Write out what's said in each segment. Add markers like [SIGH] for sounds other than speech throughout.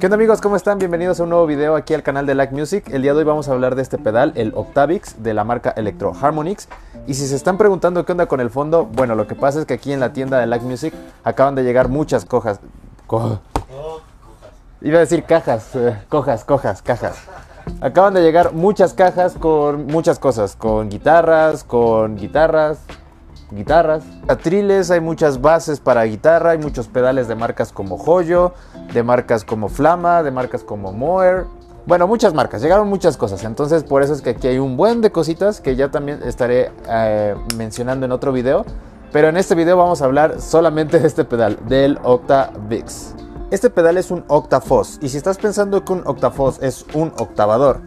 ¿Qué onda amigos? ¿Cómo están? Bienvenidos a un nuevo video aquí al canal de Lack Music. El día de hoy vamos a hablar de este pedal, el Octavix de la marca Electro Harmonix. Y si se están preguntando qué onda con el fondo, bueno, lo que pasa es que aquí en la tienda de Lack Music acaban de llegar muchas cojas. co- Iba a decir cajas, eh, cojas, cojas, cajas. Acaban de llegar muchas cajas con muchas cosas, con guitarras, con guitarras, guitarras, atriles, hay muchas bases para guitarra, hay muchos pedales de marcas como Joyo, de marcas como Flama, de marcas como Moer. Bueno, muchas marcas, llegaron muchas cosas, entonces por eso es que aquí hay un buen de cositas que ya también estaré eh, mencionando en otro video. Pero en este video vamos a hablar solamente de este pedal, del Octavix. Este pedal es un Octafos, y si estás pensando que un Octafos es un octavador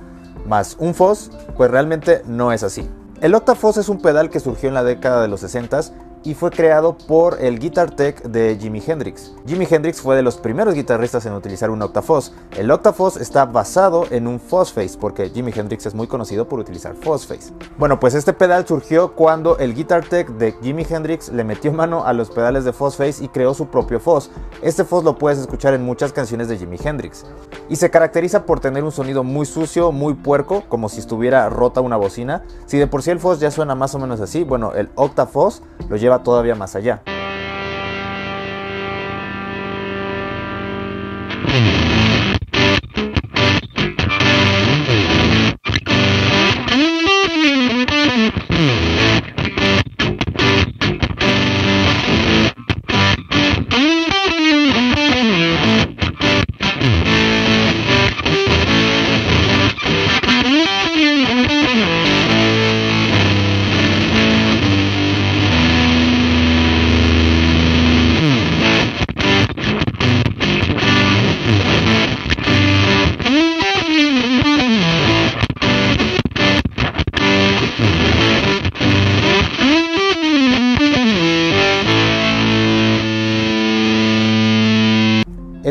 más un Fos, pues realmente no es así. El Octafos es un pedal que surgió en la década de los 60s y fue creado por el Guitar Tech de Jimi Hendrix. Jimi Hendrix fue de los primeros guitarristas en utilizar un Octafos. El Octafos está basado en un Fosface porque Jimi Hendrix es muy conocido por utilizar Fosface. Bueno, pues este pedal surgió cuando el Guitar Tech de Jimi Hendrix le metió mano a los pedales de Fosface y creó su propio Fos. Este Fos lo puedes escuchar en muchas canciones de Jimi Hendrix. Y se caracteriza por tener un sonido muy sucio, muy puerco, como si estuviera rota una bocina. Si de por sí el Fos ya suena más o menos así, bueno, el Octafos lo lleva todavía más allá.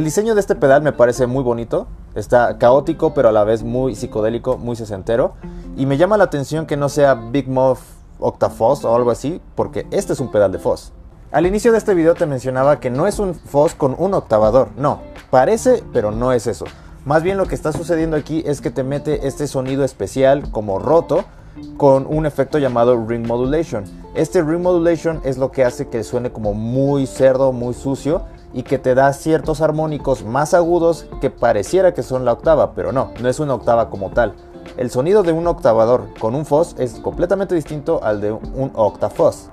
Diseño de este pedal me parece muy bonito, está caótico pero a la vez muy psicodélico, muy sesentero y me llama la atención que no sea Big Muff Octafos o algo así porque este es un pedal de Fos. Al inicio de este video te mencionaba que no es un Fos con un octavador, no, parece pero no es eso. Más bien lo que está sucediendo aquí es que te mete este sonido especial como roto con un efecto llamado ring modulation. Este ring modulation es lo que hace que suene como muy cerdo, muy sucio y que te da ciertos armónicos más agudos que pareciera que son la octava, pero no, no es una octava como tal. El sonido de un octavador con un fos es completamente distinto al de un octafos.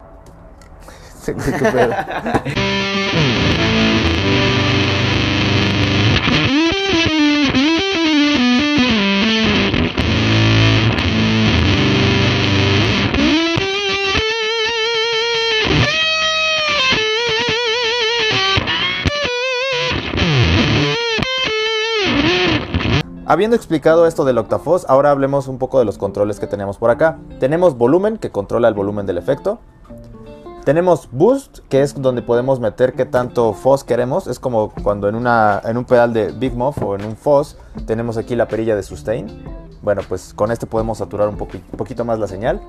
[LAUGHS] Habiendo explicado esto del octafos, ahora hablemos un poco de los controles que tenemos por acá. Tenemos volumen, que controla el volumen del efecto. Tenemos boost, que es donde podemos meter qué tanto fuzz queremos. Es como cuando en, una, en un pedal de Big Muff o en un fuzz tenemos aquí la perilla de sustain. Bueno, pues con este podemos saturar un poquito más la señal.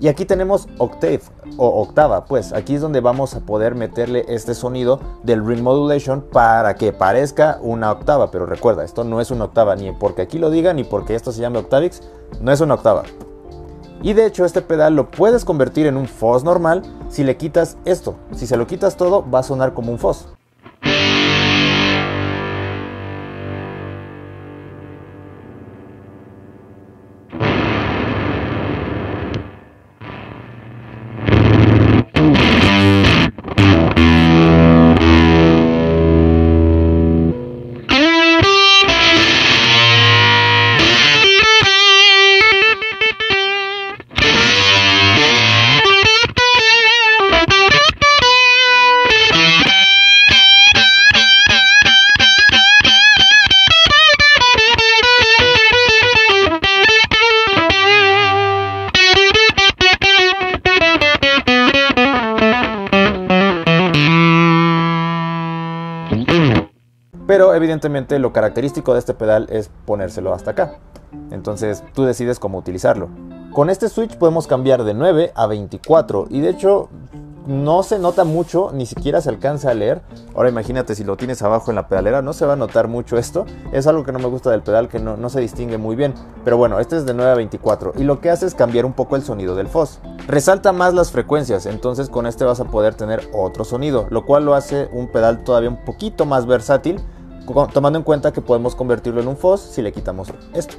Y aquí tenemos octave o octava, pues aquí es donde vamos a poder meterle este sonido del ring modulation para que parezca una octava. Pero recuerda, esto no es una octava ni porque aquí lo diga ni porque esto se llame Octavix, no es una octava. Y de hecho este pedal lo puedes convertir en un fuzz normal si le quitas esto. Si se lo quitas todo va a sonar como un fuzz. Pero evidentemente lo característico de este pedal es ponérselo hasta acá. Entonces tú decides cómo utilizarlo. Con este switch podemos cambiar de 9 a 24 y de hecho no se nota mucho, ni siquiera se alcanza a leer. Ahora imagínate si lo tienes abajo en la pedalera, no se va a notar mucho esto. Es algo que no me gusta del pedal, que no, se distingue muy bien. Pero bueno, este es de 9 a 24 y lo que hace es cambiar un poco el sonido del fuzz. Resalta más las frecuencias, entonces con este vas a poder tener otro sonido, lo cual lo hace un pedal todavía un poquito más versátil, tomando en cuenta que podemos convertirlo en un fuzz si le quitamos esto.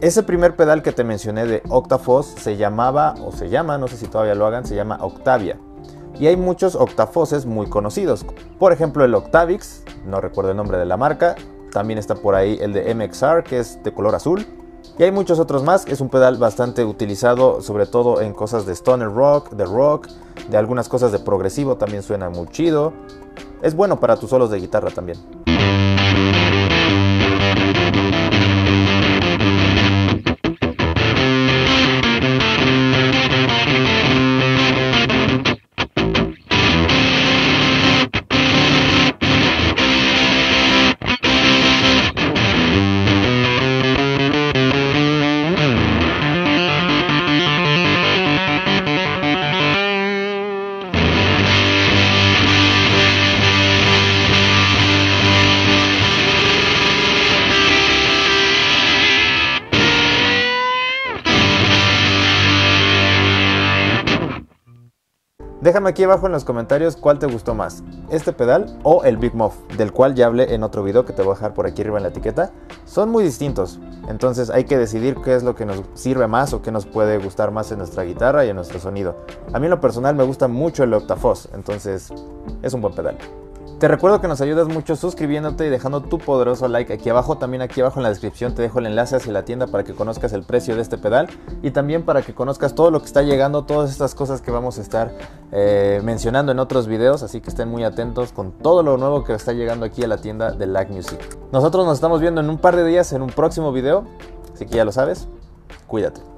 Ese primer pedal que te mencioné de Octafuzz se llamaba, o se llama, no sé si todavía lo hagan, se llama Octavia y hay muchos octafoses muy conocidos. Por ejemplo, el Octavix, no recuerdo el nombre de la marca. También está por ahí el de MXR, que es de color azul. Y hay muchos otros más. Es un pedal bastante utilizado, sobre todo en cosas de stoner rock, de rock, de algunas cosas de progresivo. También suena muy chido. Es bueno para tus solos de guitarra también. Déjame aquí abajo en los comentarios cuál te gustó más, este pedal o el Big Muff, del cual ya hablé en otro video que te voy a dejar por aquí arriba en la etiqueta. Son muy distintos, entonces hay que decidir qué es lo que nos sirve más o qué nos puede gustar más en nuestra guitarra y en nuestro sonido. A mí en lo personal me gusta mucho el Octafos, entonces es un buen pedal. Te recuerdo que nos ayudas mucho suscribiéndote y dejando tu poderoso like aquí abajo. También aquí abajo en la descripción te dejo el enlace hacia la tienda para que conozcas el precio de este pedal y también para que conozcas todo lo que está llegando, todas estas cosas que vamos a estar eh, mencionando en otros videos. Así que estén muy atentos con todo lo nuevo que está llegando aquí a la tienda de Lag Music. Nosotros nos estamos viendo en un par de días en un próximo video. Así que ya lo sabes, cuídate.